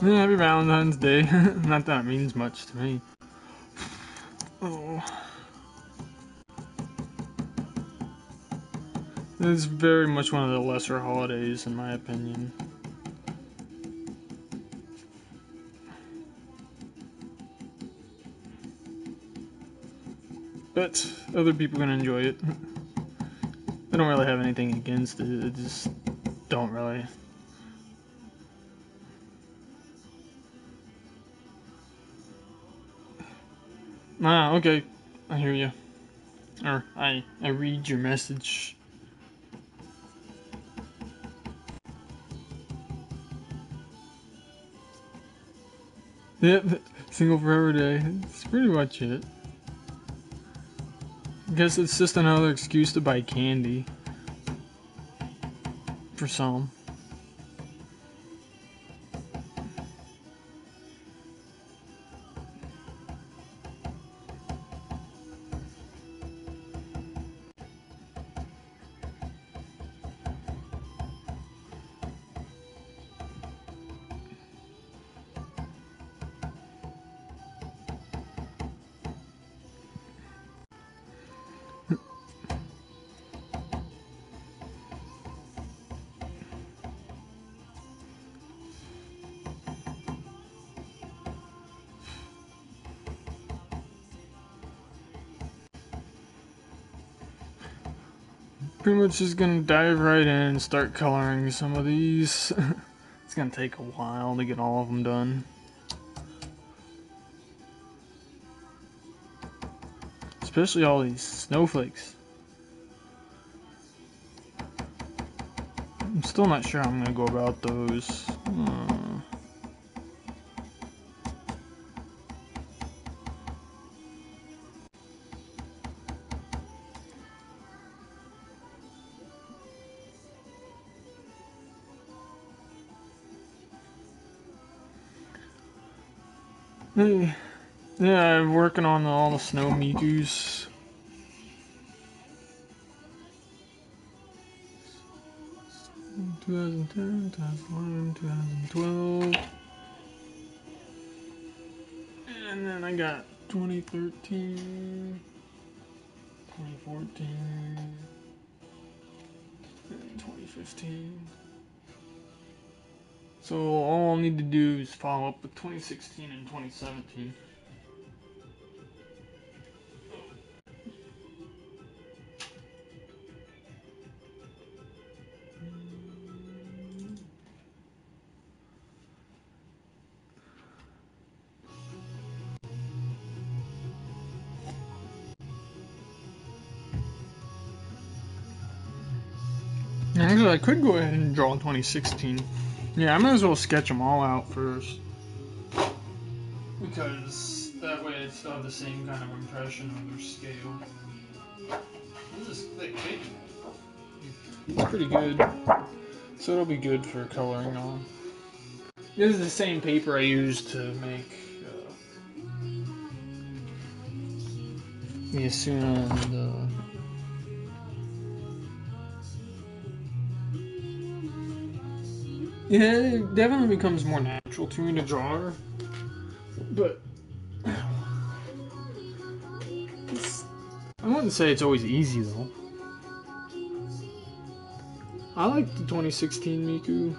Yeah, happy Valentine's Day. Not that it means much to me. Oh. It's very much one of the lesser holidays, in my opinion. But other people can enjoy it. I don't really have anything against it. I just don't really. Okay. I hear you. Or I I read your message. Yep, single forever day. That's pretty much it. I guess it's just another excuse to buy candy. For some. Pretty much just gonna dive right in and start coloring some of these. it's gonna take a while to get all of them done. Especially all these snowflakes. I'm still not sure how I'm gonna go about those. Snow Mikus. Two thousand ten, two thousand eleven, two thousand twelve, and then I got 2013, 2014, and 2015. So all I'll need to do is follow up with 2016 and 2017. I could go ahead and draw 2016. Yeah, I might as well sketch them all out first. Because that way I still have the same kind of impression of their scale. This is thick paper. It's pretty good. So it'll be good for coloring on. This is the same paper I used to make uh, the Asuna and uh, Yeah, it definitely becomes more natural to me to draw her. But I wouldn't say it's always easy though. I like the 2016 Miku.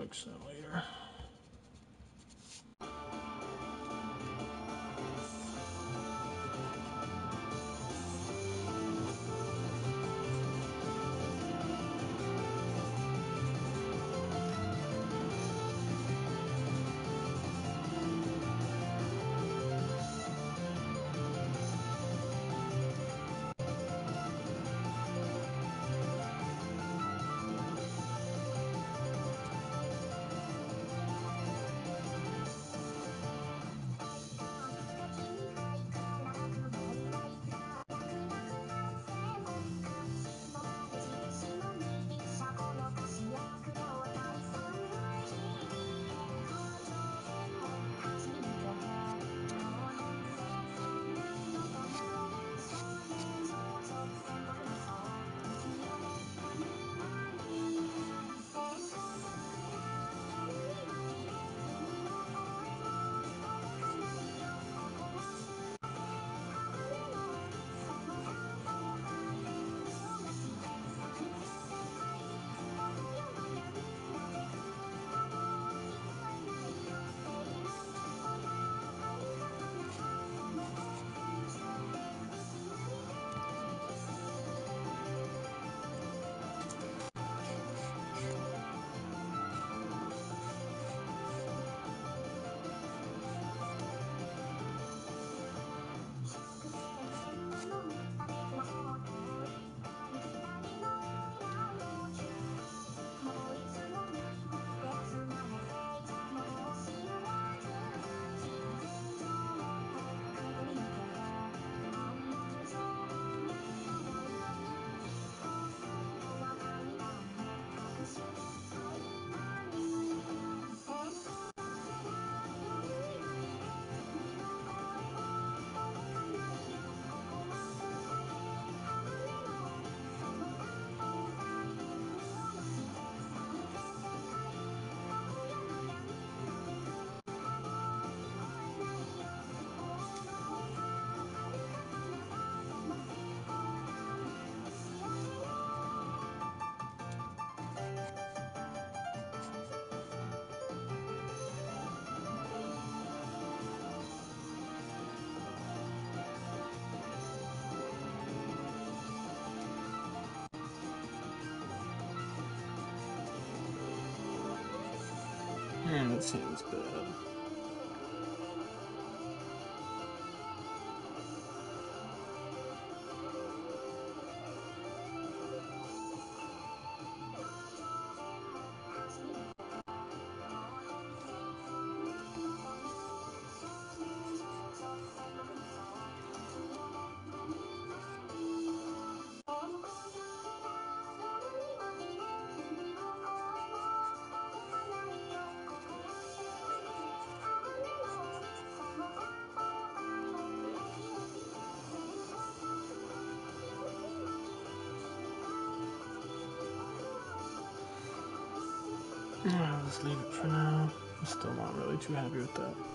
Fix that later. Hmm, I'll just leave it for now. I'm still not really too happy with that.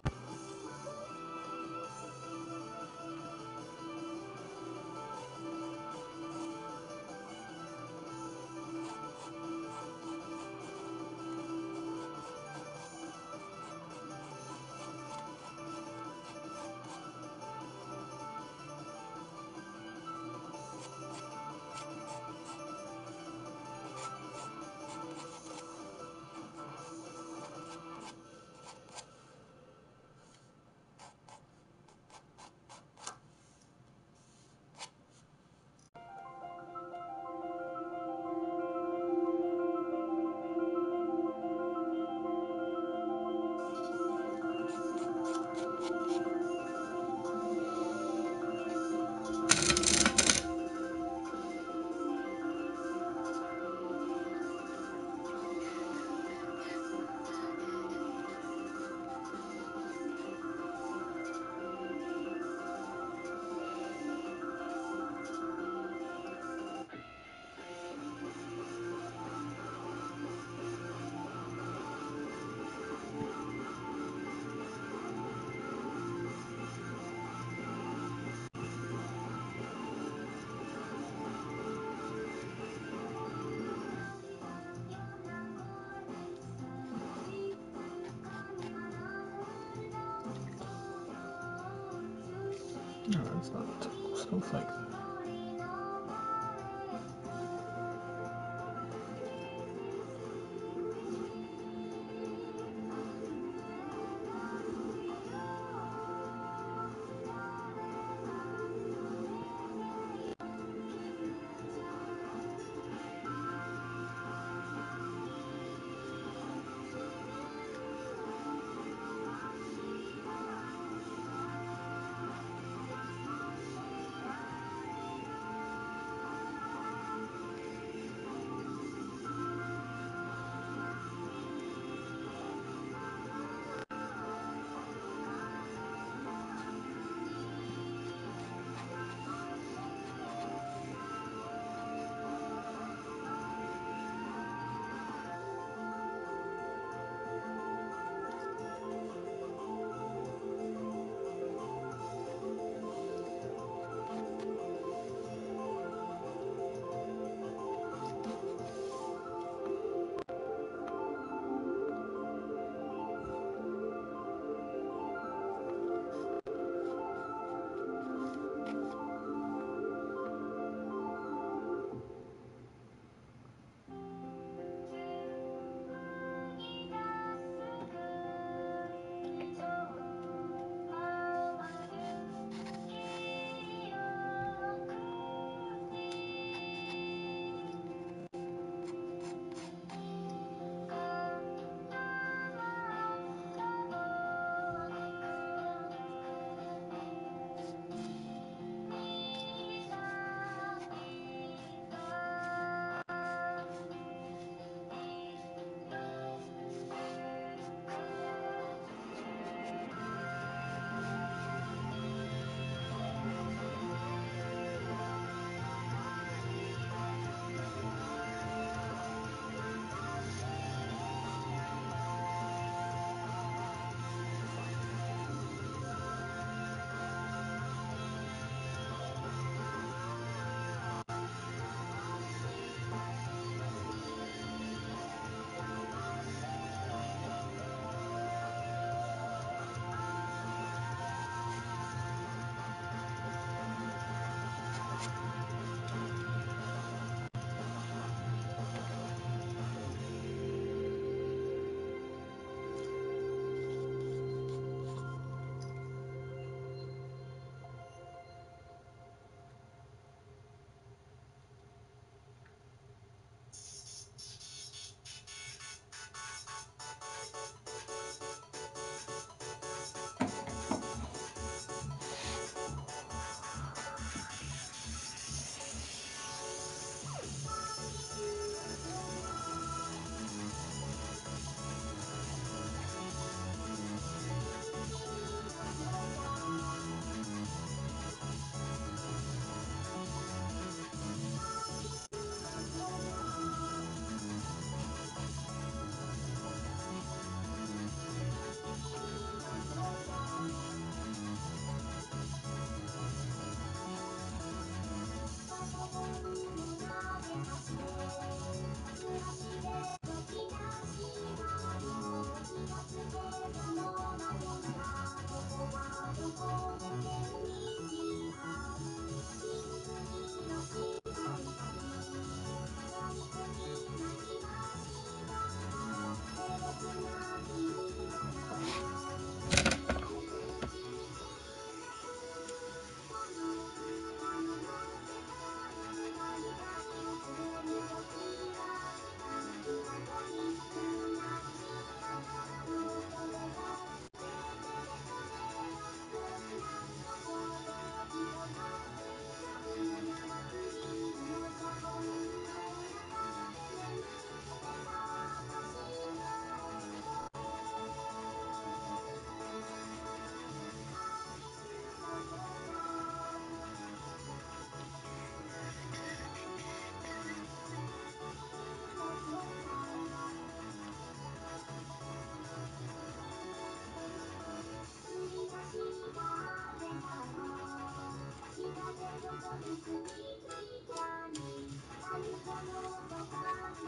No, it's not a typical snowflake.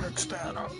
Mix that up.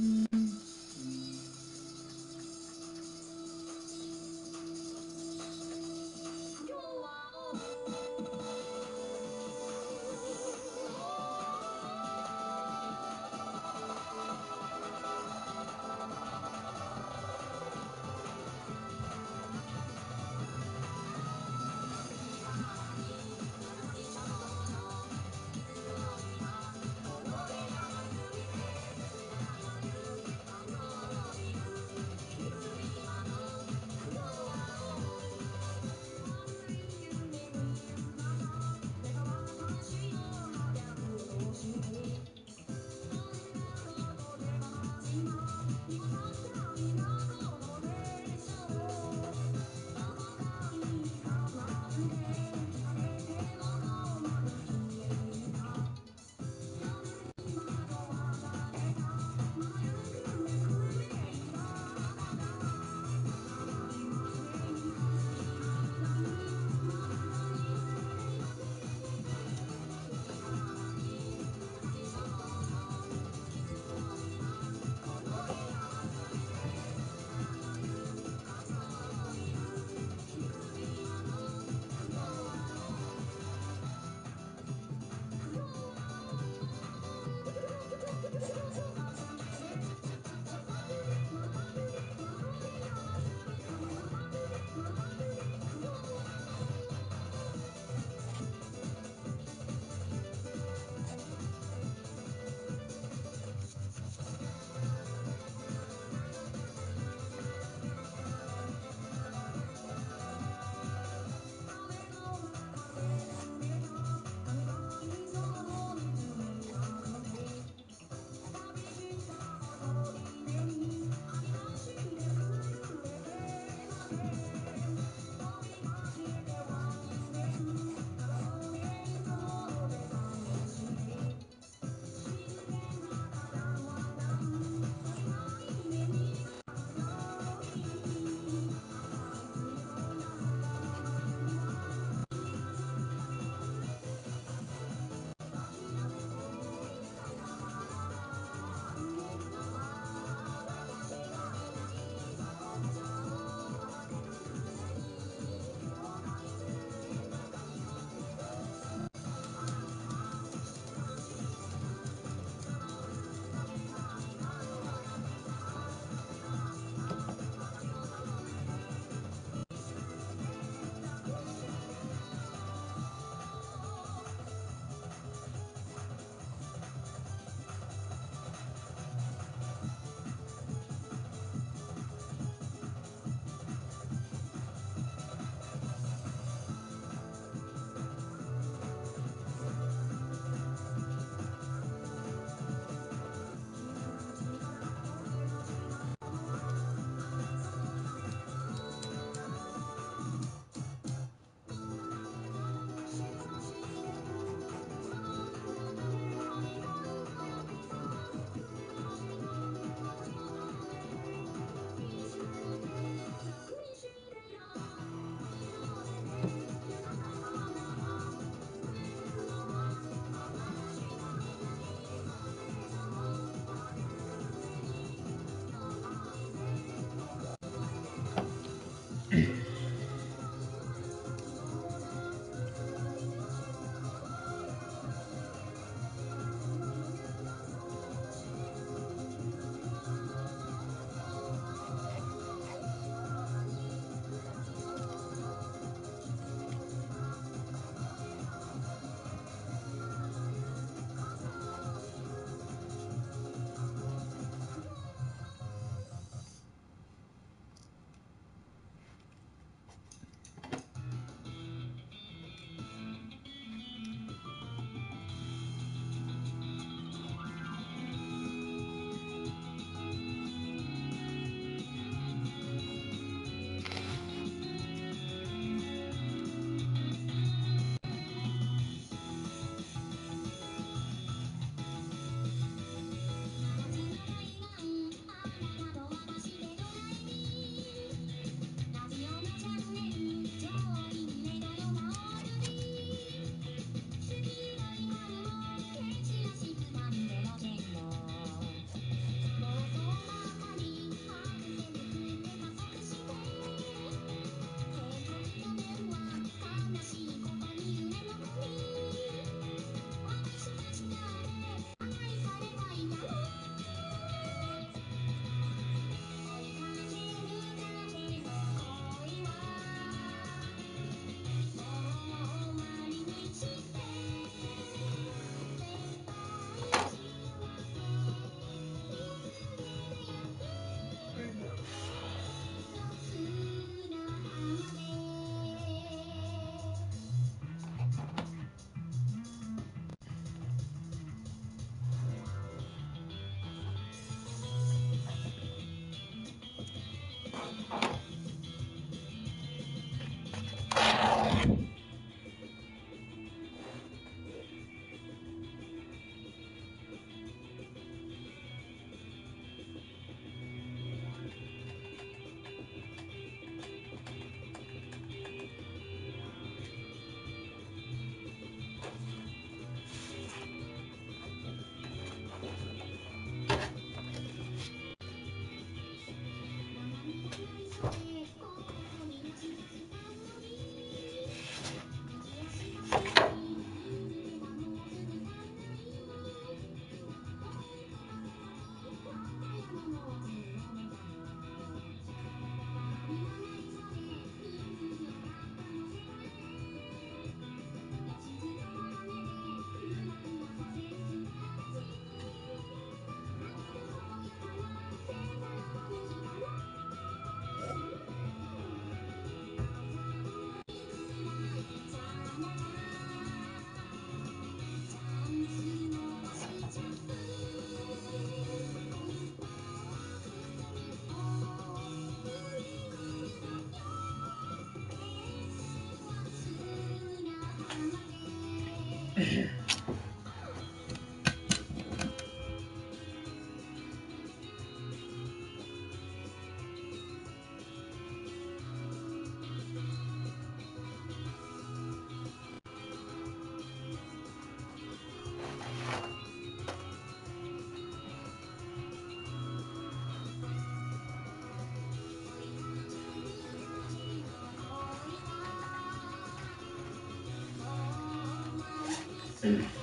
Mm-hmm. Mm.